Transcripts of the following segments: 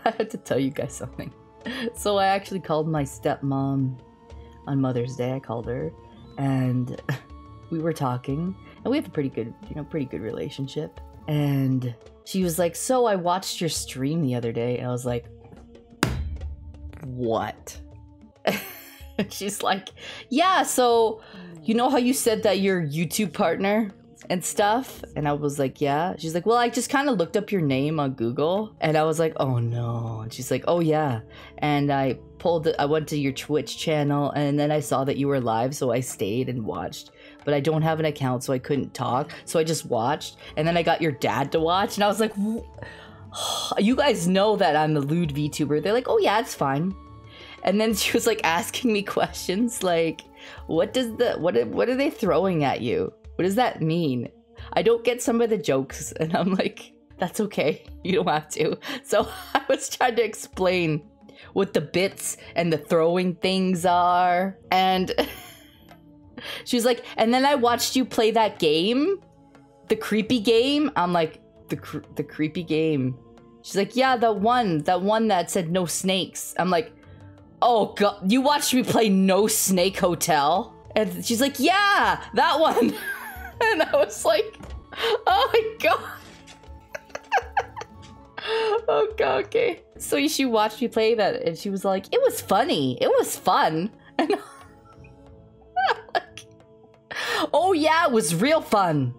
I had to tell you guys something. So I actually called my stepmom on Mother's Day. I called her, and we were talking, and we have a pretty good, you know, pretty good relationship. And she was like, "So I watched your stream the other day," and I was like, "What?" She's like, "Yeah, so you know how you said that your YouTube partner and stuff?" And I was like, "Yeah." She's like, "Well, I just kind of looked up your name on Google." And I was like, "Oh no." And she's like, "Oh yeah." And I pulled I went to your Twitch channel and then I saw that you were live, so I stayed and watched. But I don't have an account, so I couldn't talk. So I just watched. And then I got your dad to watch, and I was like, you guys know that I'm the lewd VTuber. They're like, oh yeah, it's fine. And then she was like asking me questions like, what does the what what are they throwing at you? What does that mean? I don't get some of the jokes, and I'm like, that's okay. You don't have to. So I was trying to explain what the bits and the throwing things are, and she was like, and then I watched you play that game, the creepy game. I'm like, the the creepy game. She's like, yeah, that one, that one that said no snakes. I'm like, oh god, you watched me play No Snake Hotel? And she's like, yeah, that one. and I was like, oh my god. oh god, okay. So she watched me play that, and she was like, it was funny. It was fun. And like, oh yeah, it was real fun.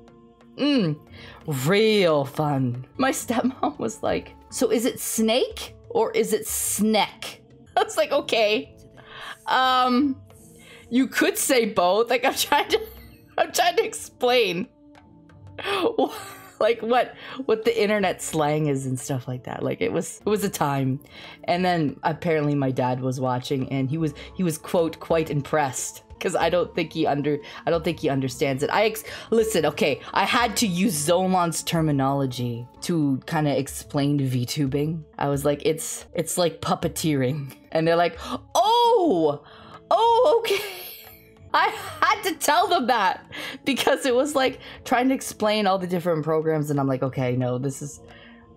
Mm, real fun. My stepmom was like, so is it snake or is it snack? I was like, okay. Um, you could say both. Like I'm trying to, I'm trying to explain, like what what the internet slang is and stuff like that. Like it was it was a time, and then apparently my dad was watching and he was he was quote quite impressed because I don't think he under I don't think he understands it. I ex- listen, okay, I had to use Zolan's terminology to kind of explain VTubing. I was like, it's it's like puppeteering, and they're like, oh, oh, okay. I had to tell them that because it was like trying to explain all the different programs, and I'm like, okay, no, this is,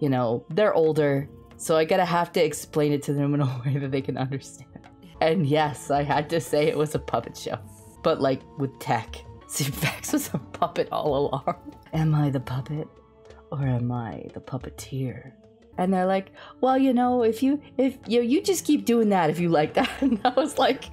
you know, they're older, so I gotta have to explain it to them in a way that they can understand. And yes, I had to say it was a puppet show, but like with tech. See, Vex was a puppet all along. Am I the puppet, or am I the puppeteer? And they're like, well, you know, if you if you you just keep doing that if you like that. And I was like,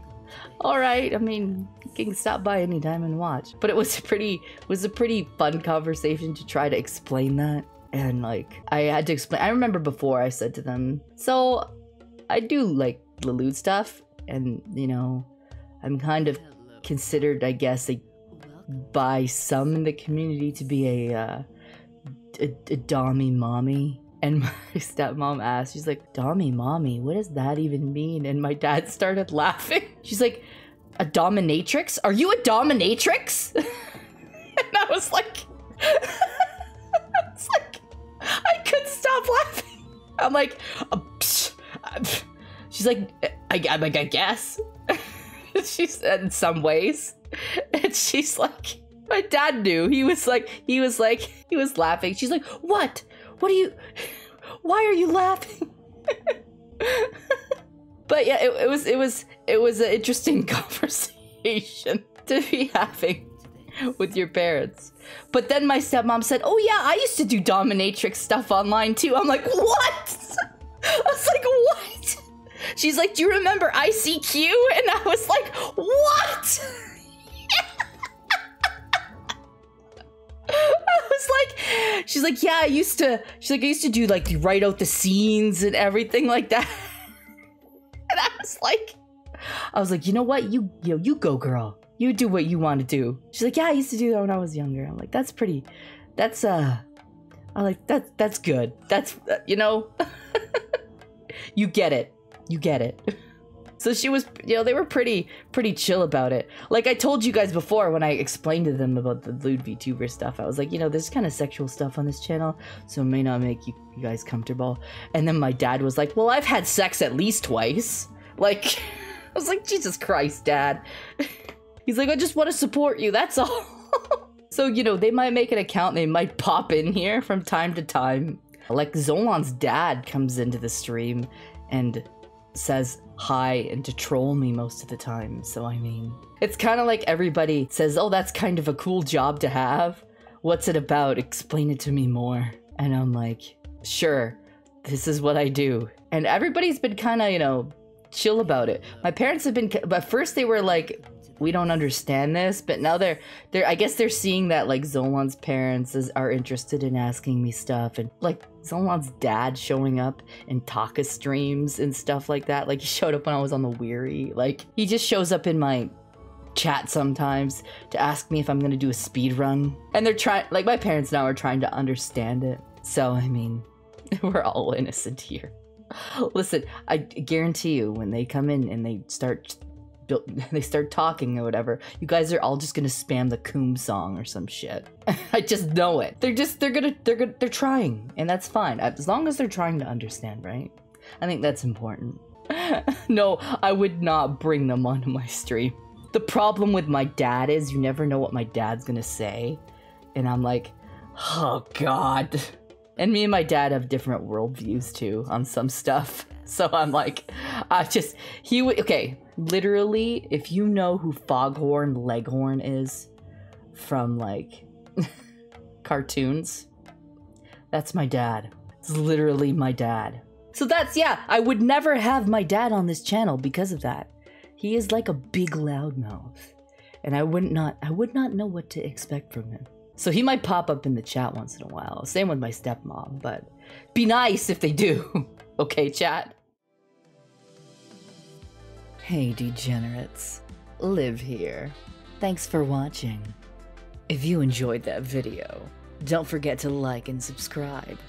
all right. I mean, you can stop by anytime and watch. But it was a pretty was a pretty fun conversation to try to explain that. And like I had to explain I remember before I said to them, so I do like lewd stuff and you know, I'm kind of considered, I guess, a, by some in the community to be a uh, a, a dommy mommy. And my stepmom asked, she's like, Dommy mommy, what does that even mean? And my dad started laughing. She's like, a dominatrix? Are you a dominatrix? and I was like, it's like, I couldn't stop laughing. I'm like, uh, uh, she's like, I, I'm like, I guess. she said in some ways. And she's like, my dad knew. He was like, he was like, he was laughing. She's like, what? What are you, why are you laughing? but yeah, it, it was, it was, it was an interesting conversation to be having with your parents. But then my stepmom said, oh yeah, I used to do dominatrix stuff online too. I'm like, what? I was like, what? She's like, do you remember ICQ? And I was like, what? She's like, yeah, I used to, she's like, I used to do like, write out the scenes and everything like that. And I was like, I was like, you know what? You, know, you go girl. You do what you want to do. She's like, yeah, I used to do that when I was younger. I'm like, that's pretty, that's, uh, I'm like, that, that's good. That's, uh, you know, you get it. You get it. So she was, you know, they were pretty, pretty chill about it. Like I told you guys before when I explained to them about the lewd VTuber stuff, I was like, you know, there's kind of sexual stuff on this channel, so it may not make you, you guys comfortable. And then my dad was like, well, I've had sex at least twice. Like, I was like, Jesus Christ, dad. He's like, I just want to support you, that's all. so, you know, they might make an account, they might pop in here from time to time. Like Zolan's dad comes into the stream and says hi and to troll me most of the time. So I mean, it's kind of like everybody says, "Oh, that's kind of a cool job to have." What's it about? Explain it to me more. And I'm like, "Sure. This is what I do." And everybody's been kind of, you know, chill about it. My parents have been but first they were like we don't understand this, but now they're they're I guess they're seeing that like Zolan's parents is, are interested in asking me stuff and like Zolan's dad showing up in Taka streams and stuff like that. Like he showed up when I was on the Weary. Like he just shows up in my chat sometimes to ask me if I'm gonna do a speed run. And they're trying like my parents now are trying to understand it. So I mean, we're all innocent here. Listen, I guarantee you when they come in and they start they start talking or whatever, you guys are all just gonna spam the Coom song or some shit. I just know it. They're just they're gonna they're gonna they're trying, and that's fine as long as they're trying to understand, right? I think that's important. no, I would not bring them onto my stream. The problem with my dad is you never know what my dad's gonna say, and I'm like, oh god. And me and my dad have different worldviews too on some stuff. So I'm like, I just he would okay literally, if you know who Foghorn Leghorn is from like cartoons, that's my dad. It's literally my dad. So that's yeah, I would never have my dad on this channel because of that. He is like a big loudmouth. And I would not I would not know what to expect from him. So he might pop up in the chat once in a while. Same with my stepmom, but be nice if they do. okay, chat? Hey degenerates, LIV here. Thanks for watching. If you enjoyed that video, don't forget to like and subscribe.